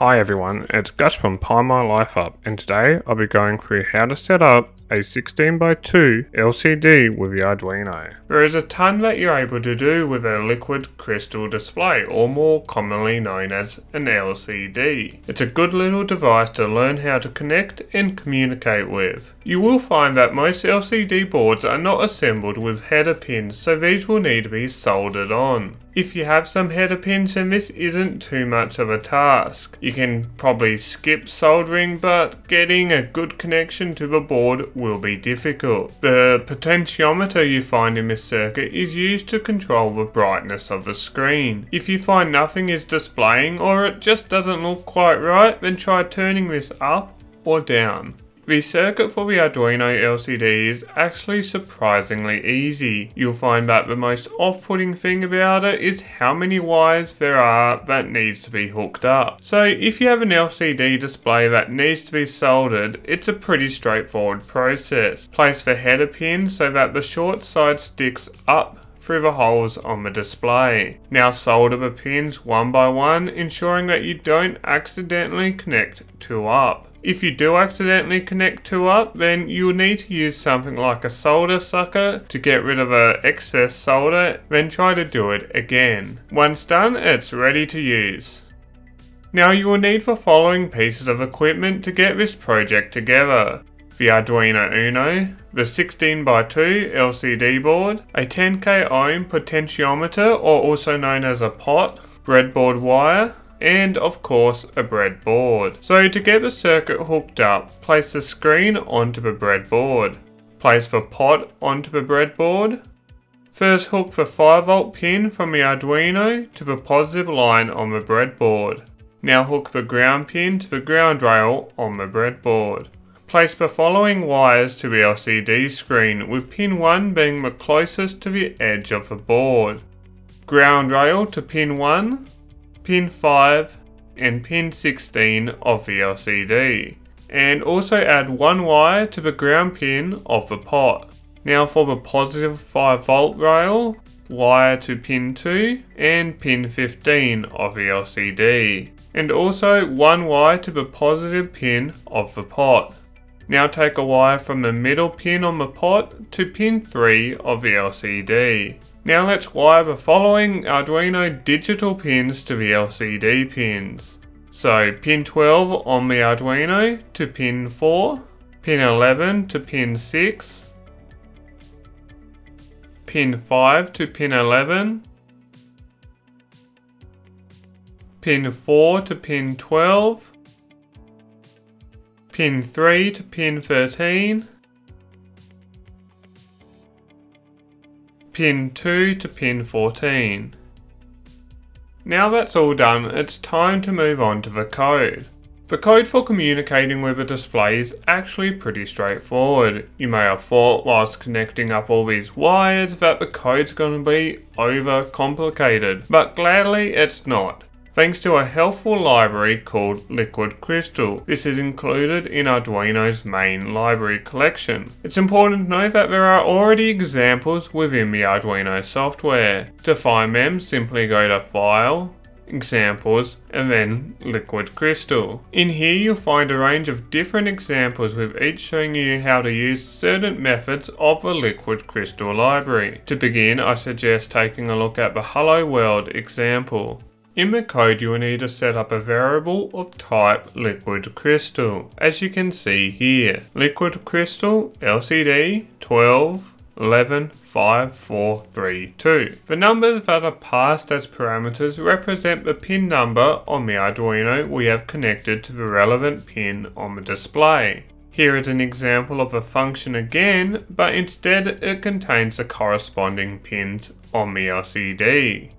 Hi everyone, it's Gus from Pi My Life Up and today I'll be going through how to set up a 16x2 LCD with the Arduino. There is a ton that you're able to do with a liquid crystal display or more commonly known as an LCD. It's a good little device to learn how to connect and communicate with. You will find that most LCD boards are not assembled with header pins so these will need to be soldered on. If you have some header pins then this isn't too much of a task. You can probably skip soldering but getting a good connection to the board will be difficult. The potentiometer you find in this circuit is used to control the brightness of the screen. If you find nothing is displaying or it just doesn't look quite right, then try turning this up or down. The circuit for the Arduino LCD is actually surprisingly easy. You'll find that the most off-putting thing about it is how many wires there are that needs to be hooked up. So if you have an LCD display that needs to be soldered, it's a pretty straightforward process. Place the header pin so that the short side sticks up through the holes on the display. Now solder the pins one by one, ensuring that you don't accidentally connect two up. If you do accidentally connect two up, then you'll need to use something like a solder sucker to get rid of a excess solder, then try to do it again. Once done, it's ready to use. Now you will need the following pieces of equipment to get this project together. The Arduino Uno, the 16x2 LCD board, a 10k ohm potentiometer or also known as a pot, breadboard wire, and of course a breadboard. So to get the circuit hooked up, place the screen onto the breadboard. Place the pot onto the breadboard. First hook the 5V pin from the Arduino to the positive line on the breadboard. Now hook the ground pin to the ground rail on the breadboard. Place the following wires to the LCD screen with pin 1 being the closest to the edge of the board. Ground rail to pin 1, pin 5 and pin 16 of the LCD and also add one wire to the ground pin of the pot. Now for the positive 5 volt rail, wire to pin 2 and pin 15 of the LCD and also one wire to the positive pin of the pot. Now take a wire from the middle pin on the pot to pin 3 of the LCD. Now let's wire the following Arduino digital pins to the LCD pins. So pin 12 on the Arduino to pin 4, pin 11 to pin 6, pin 5 to pin 11, pin 4 to pin 12, pin 3 to pin 13, pin 2 to pin 14. Now that's all done, it's time to move on to the code. The code for communicating with a display is actually pretty straightforward. You may have thought whilst connecting up all these wires that the code's going to be over complicated, but gladly it's not thanks to a helpful library called Liquid Crystal. This is included in Arduino's main library collection. It's important to note that there are already examples within the Arduino software. To find them, simply go to File, examples and then liquid crystal. In here you'll find a range of different examples with each showing you how to use certain methods of the liquid crystal library. To begin I suggest taking a look at the hello world example. In the code you will need to set up a variable of type liquid crystal, as you can see here. Liquid crystal LCD 12 11 5 4 3 2. The numbers that are passed as parameters represent the pin number on the Arduino we have connected to the relevant pin on the display. Here is an example of a function again, but instead it contains the corresponding pins on the LCD.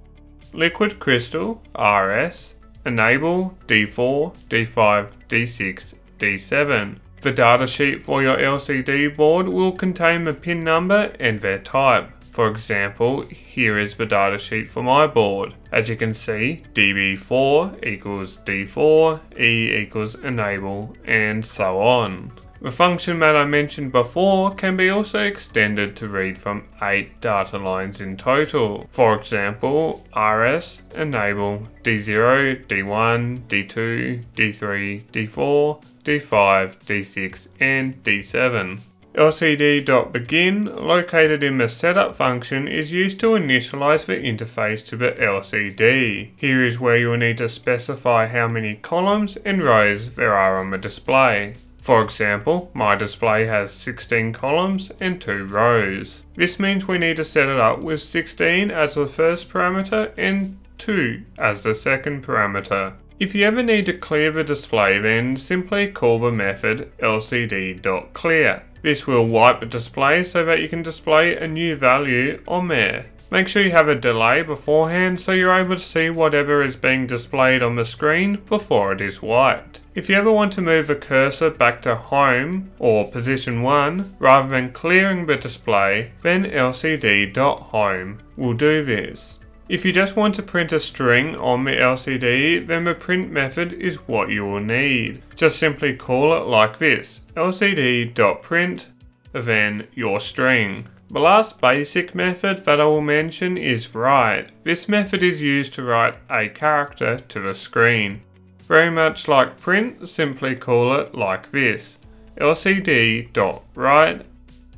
Liquid Crystal RS, Enable D4, D5, D6, D7. The datasheet for your LCD board will contain the pin number and their type. For example, here is the datasheet for my board. As you can see, DB4 equals D4, E equals enable, and so on. The function that I mentioned before can be also extended to read from 8 data lines in total. For example, rs enable D0, D1, D2, D3, D4, D5, D6 and D7. LCD.begin, located in the setup function, is used to initialize the interface to the LCD. Here is where you will need to specify how many columns and rows there are on the display. For example, my display has 16 columns and 2 rows. This means we need to set it up with 16 as the first parameter and 2 as the second parameter. If you ever need to clear the display then simply call the method lcd.clear. This will wipe the display so that you can display a new value on there. Make sure you have a delay beforehand so you're able to see whatever is being displayed on the screen before it is wiped. If you ever want to move the cursor back to home or position 1 rather than clearing the display, then lcd.home will do this. If you just want to print a string on the LCD, then the print method is what you will need. Just simply call it like this, lcd.print, then your string. The last basic method that I will mention is write. This method is used to write a character to the screen. Very much like print, simply call it like this, lcd.write,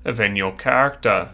then your character.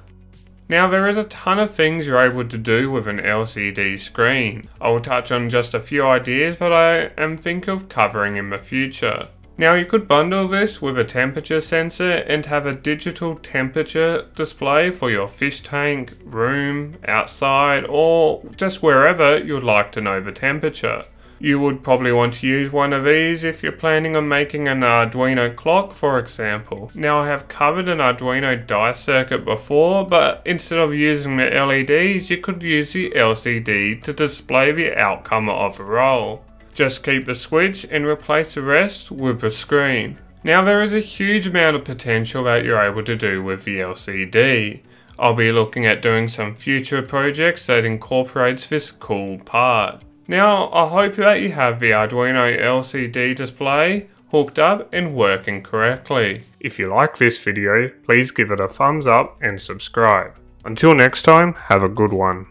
Now there is a ton of things you're able to do with an LCD screen. I will touch on just a few ideas that I am think of covering in the future. Now you could bundle this with a temperature sensor and have a digital temperature display for your fish tank, room, outside or just wherever you'd like to know the temperature. You would probably want to use one of these if you're planning on making an Arduino clock for example. Now I have covered an Arduino die circuit before but instead of using the LEDs you could use the LCD to display the outcome of a roll. Just keep the switch and replace the rest with the screen. Now there is a huge amount of potential that you're able to do with the LCD. I'll be looking at doing some future projects that incorporates this cool part. Now I hope that you have the Arduino LCD display hooked up and working correctly. If you like this video, please give it a thumbs up and subscribe. Until next time, have a good one.